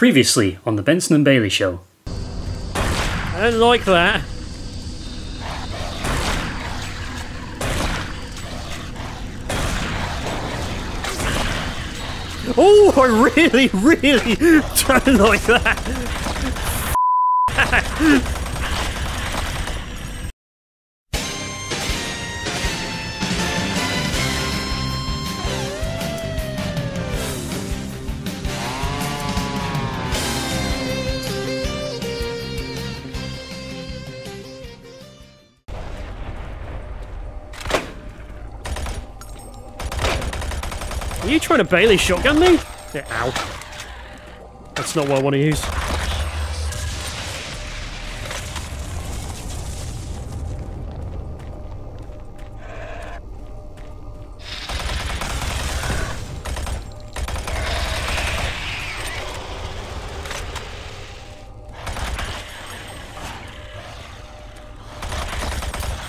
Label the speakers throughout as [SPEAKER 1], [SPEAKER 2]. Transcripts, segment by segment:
[SPEAKER 1] Previously on the Benson and Bailey Show.
[SPEAKER 2] I don't like that. Oh, I really, really don't like that. you trying to Bailey shotgun me? Yeah, ow. That's not what I want to use.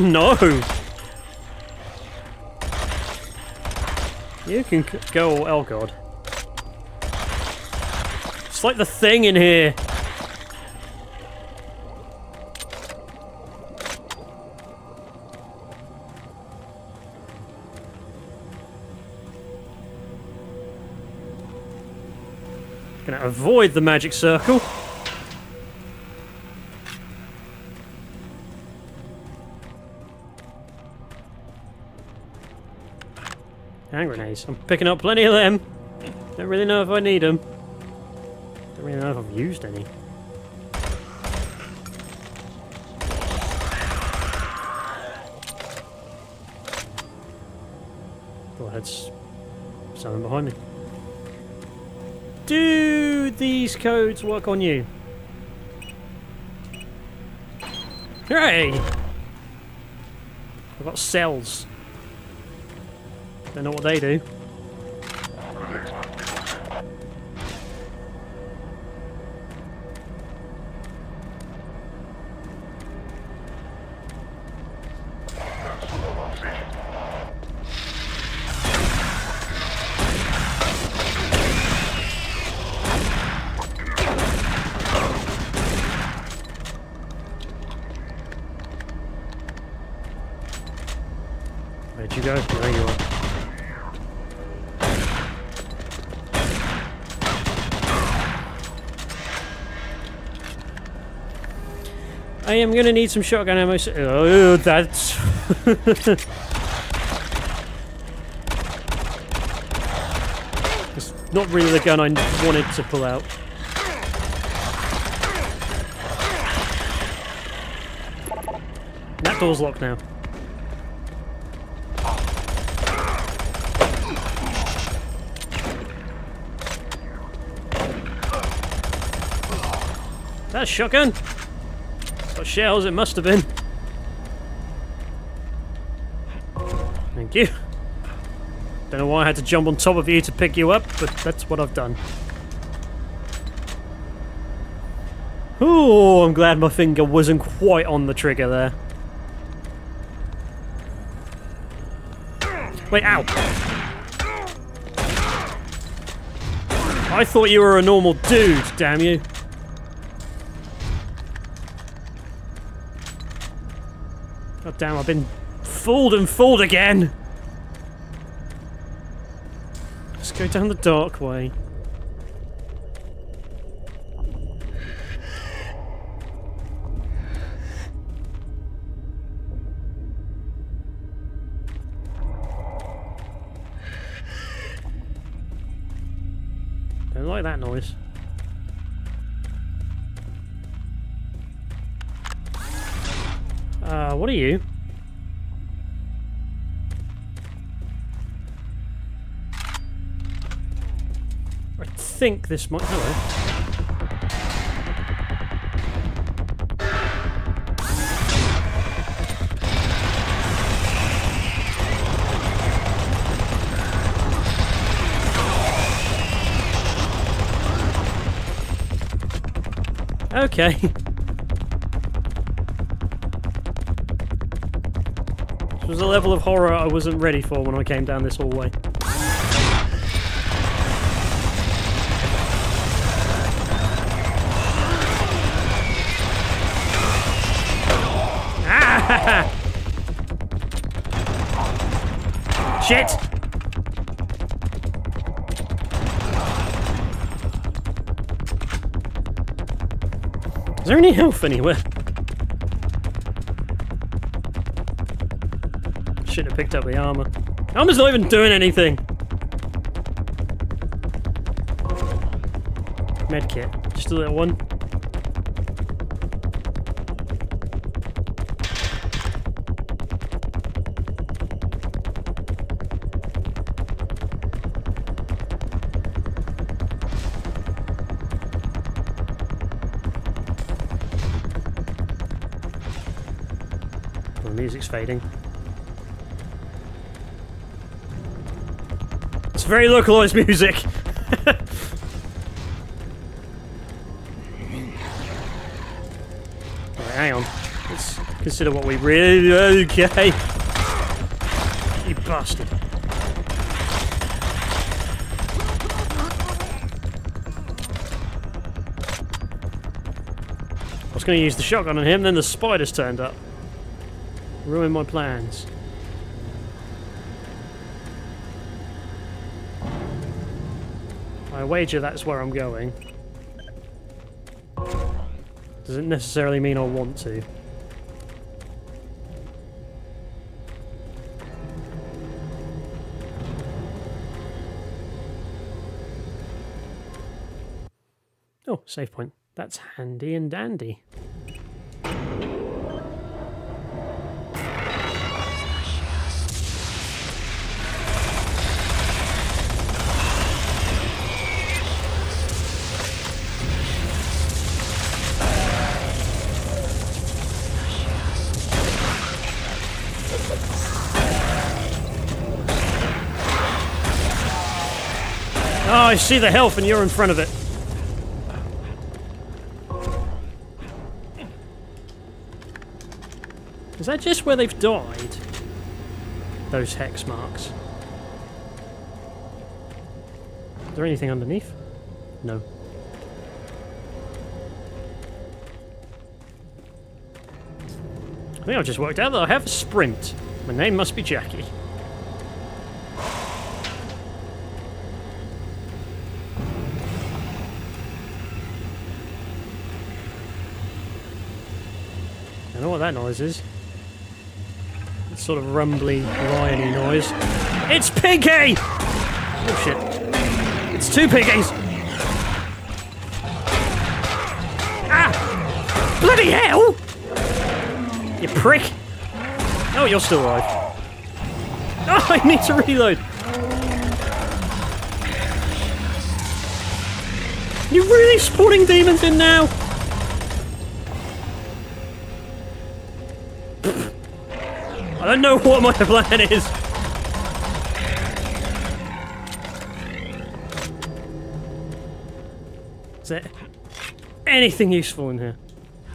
[SPEAKER 2] No! You can go, oh god. It's like the thing in here. Gonna avoid the magic circle. Hand grenades. I'm picking up plenty of them. Don't really know if I need them. Don't really know if I've used any. Oh, that's someone behind me. Do these codes work on you? Hooray! I've got cells. Don't know what they do. Where'd you go? Am gonna need some shotgun ammo. Oh, that's. it's not really the gun I wanted to pull out. That door's locked now. That's shotgun. Shells, it must have been. Thank you. Don't know why I had to jump on top of you to pick you up, but that's what I've done. Ooh, I'm glad my finger wasn't quite on the trigger there. Wait, ow! I thought you were a normal dude, damn you. God damn, I've been fooled and fooled again! Let's go down the dark way. What are you? I think this might. Hello. Okay. level of horror I wasn't ready for when I came down this hallway. Ah! Shit! Is there any health anywhere? Picked up the armor. Armor's not even doing anything! Medkit. Just a little one. Oh, the music's fading. Very localized music. Hang on. Let's consider what we really. Okay. You bastard. I was going to use the shotgun on him, then the spiders turned up. Ruin my plans. I wager that's where I'm going. Doesn't necessarily mean I want to. Oh, save point. That's handy and dandy. Ah, I see the health and you're in front of it. Is that just where they've died? Those hex marks. Is there anything underneath? No. I think I've just worked out that I have a sprint. My name must be Jackie. What that noise is. It's sort of rumbly, liony noise. It's Piggy! Oh shit. It's two piggies! Ah! Bloody hell! You prick! Oh, you're still alive. Oh, I need to reload! You're really spawning demons in now? I don't know what my plan is. Is there anything useful in here?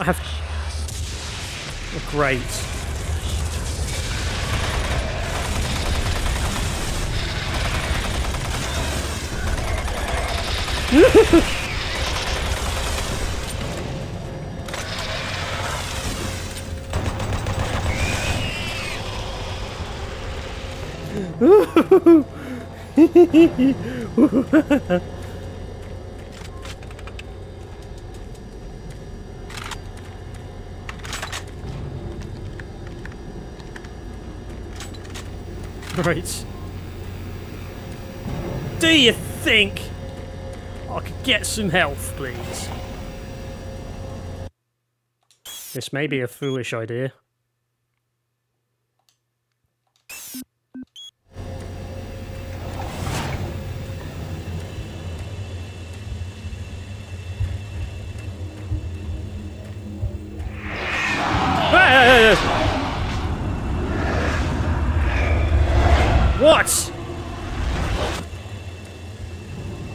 [SPEAKER 2] I have. Oh, great. Right. Do you think I could get some health, please? This may be a foolish idea.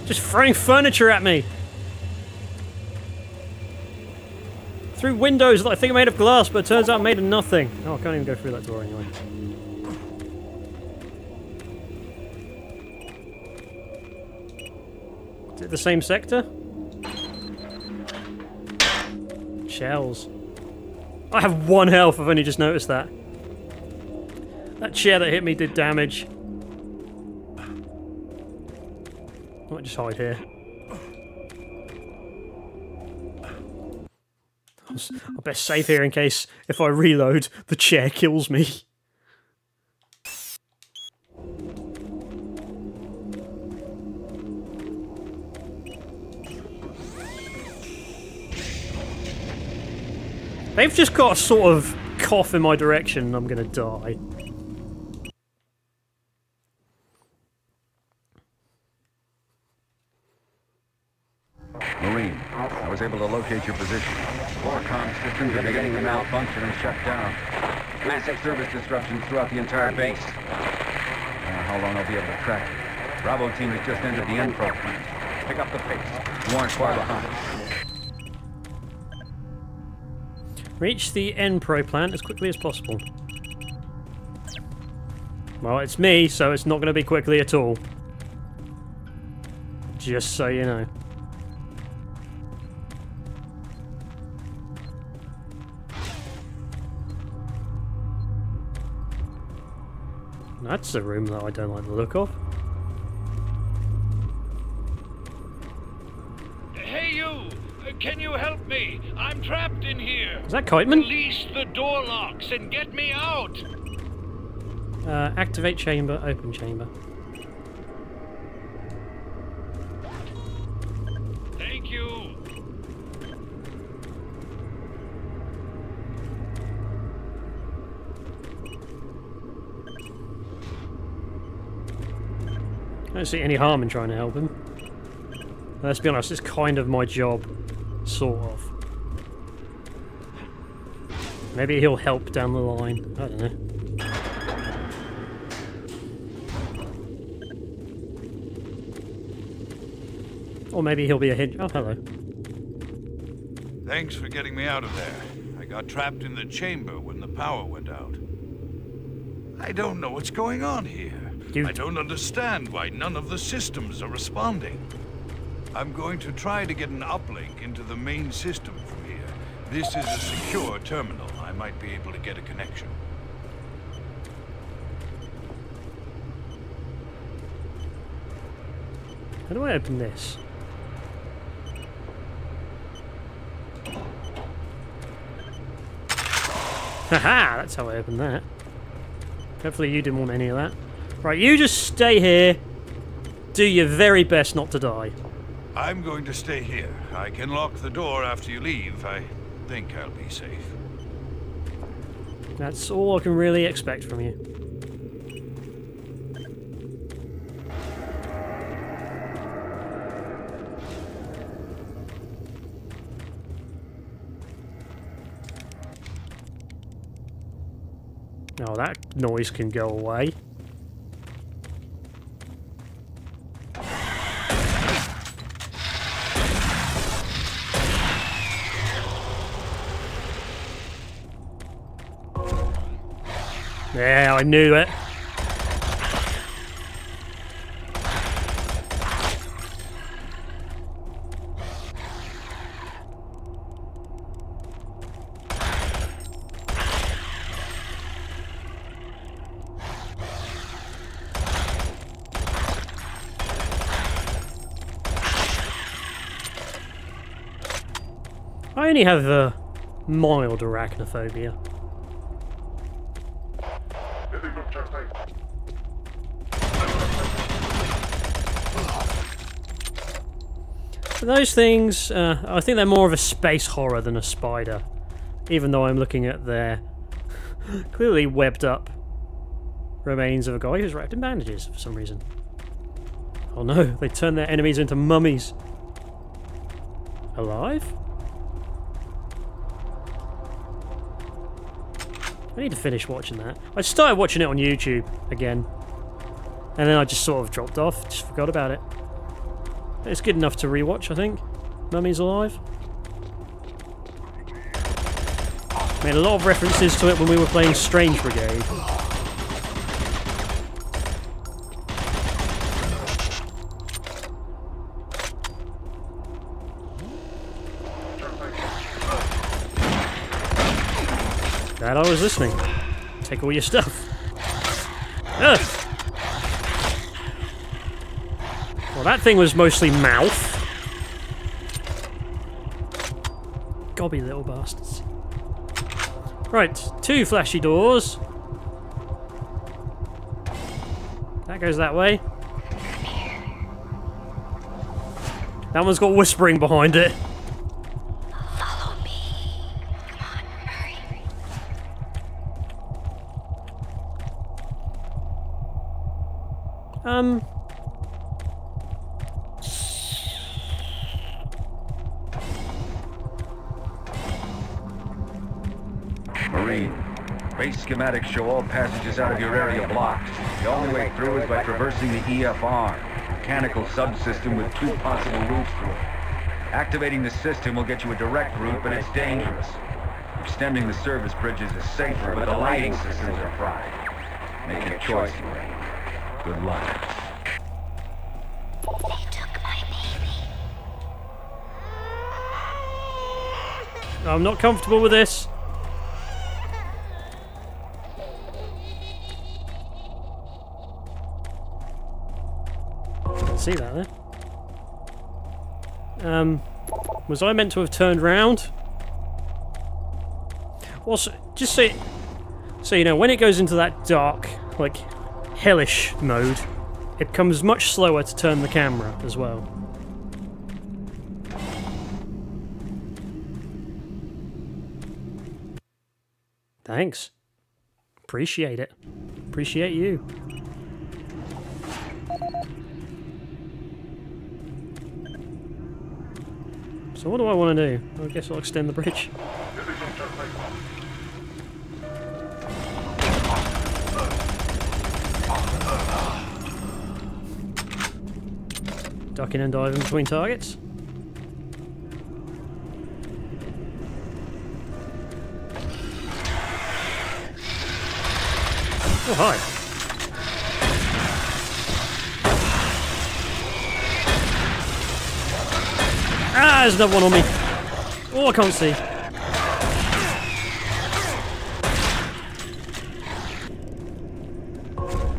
[SPEAKER 2] Just throwing furniture at me. Through windows that I think are made of glass, but it turns out made of nothing. Oh, I can't even go through that door anyway. Is it the same sector? Shells. I have one health, I've only just noticed that. That chair that hit me did damage. I might just hide here. I best save here in case if I reload, the chair kills me. They've just got a sort of cough in my direction and I'm gonna die.
[SPEAKER 3] Marine, I was able to locate your position. Core comm systems are beginning to malfunction and shut down. Massive service disruptions throughout the entire base. I don't know how long I'll be able to track it. Bravo team has just entered the Enpro plant. Pick up the pace. You aren't far behind.
[SPEAKER 2] Reach the Enpro plant as quickly as possible. Well, it's me, so it's not going to be quickly at all. Just so you know. That's a room that I don't like the look of.
[SPEAKER 4] Hey, you! Can you help me? I'm trapped in here.
[SPEAKER 2] Is that Kiteman?
[SPEAKER 4] Release the door locks and get me out.
[SPEAKER 2] Uh, activate chamber, open chamber.
[SPEAKER 4] Thank you.
[SPEAKER 2] I don't see any harm in trying to help him. Let's be honest, it's kind of my job. Sort of. Maybe he'll help down the line. I don't know. Or maybe he'll be a hint. Oh, hello.
[SPEAKER 4] Thanks for getting me out of there. I got trapped in the chamber when the power went out. I don't know what's going on here. I don't understand why none of the systems are responding. I'm going to try to get an uplink into the main system from here. This is a secure terminal. I might be able to get a connection.
[SPEAKER 2] How do I open this? Haha, that's how I open that. Hopefully you didn't want any of that. Right, you just stay here. Do your very best not to die.
[SPEAKER 4] I'm going to stay here. I can lock the door after you leave. I think I'll be safe.
[SPEAKER 2] That's all I can really expect from you. Oh, that noise can go away. Yeah, I knew it. I only have a mild arachnophobia. Those things, uh, I think they're more of a space horror than a spider. Even though I'm looking at their clearly webbed up remains of a guy who's wrapped in bandages for some reason. Oh no, they turn their enemies into mummies. Alive? I need to finish watching that. I started watching it on YouTube again. And then I just sort of dropped off, just forgot about it. It's good enough to rewatch, I think. Mummies Alive. Made a lot of references to it when we were playing Strange Brigade. Glad I was listening. Take all your stuff. Ugh. Well, that thing was mostly mouth. Gobby little bastards. Right, two flashy doors. That goes that way. That one's got whispering behind it.
[SPEAKER 5] Follow me. Come on, hurry.
[SPEAKER 2] Um.
[SPEAKER 3] Schematics show all passages out of your area blocked. The only way through is by traversing the EFR, mechanical subsystem with two possible routes through it. Activating the system will get you a direct route, but it's dangerous. Extending the service bridges is safer, but the lighting systems are fried. Make your choice, Marine. Good luck.
[SPEAKER 5] They took my baby.
[SPEAKER 2] I'm not comfortable with this. Didn't see that there. Um, was I meant to have turned round? Also, just so, so you know, when it goes into that dark, like, hellish mode, it comes much slower to turn the camera as well. Thanks. Appreciate it. Appreciate you. So what do I want to do? I guess I'll extend the bridge. Ducking and diving between targets. Oh, hi. Ah, there's another one on me. Oh, I can't see.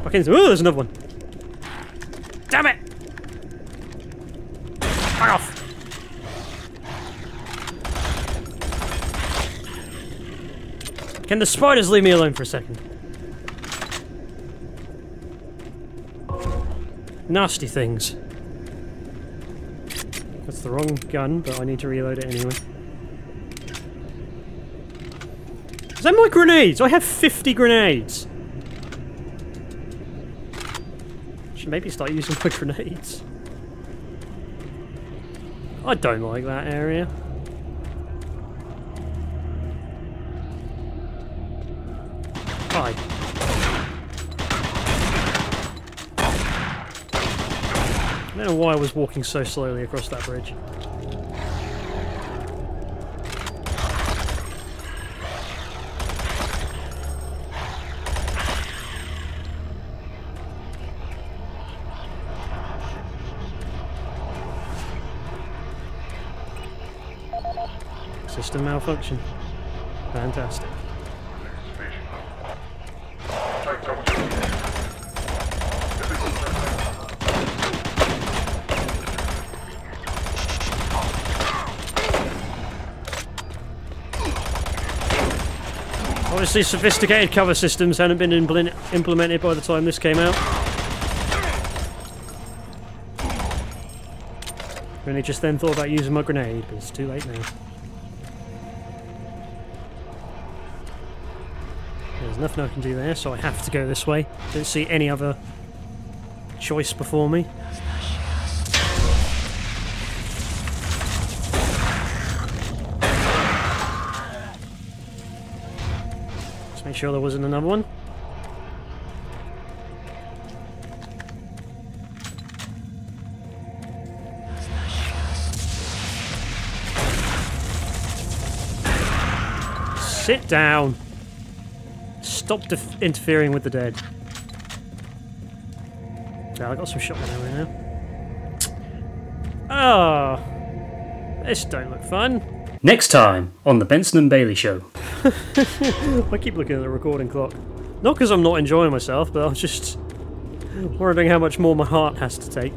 [SPEAKER 2] Fucking, oh, there's another one. Damn it! Fuck off! Can the spiders leave me alone for a second? Nasty things. The wrong gun, but I need to reload it anyway. Is that my grenades? I have 50 grenades! Should maybe start using my grenades. I don't like that area. Why I was walking so slowly across that bridge. System malfunction. Fantastic. Obviously, sophisticated cover systems hadn't been impl- implemented by the time this came out. Really just then thought about using my grenade, but it's too late now. There's nothing I can do there, so I have to go this way. Don't see any other choice before me. Sure there wasn't another one. Sit down. Stop interfering with the dead. Yeah, I got some shotgun ammo now. Ah, this don't look fun.
[SPEAKER 1] Next time on The Benson and Bailey Show.
[SPEAKER 2] I keep looking at the recording clock. Not because I'm not enjoying myself, but I'm just wondering how much more my heart has to take.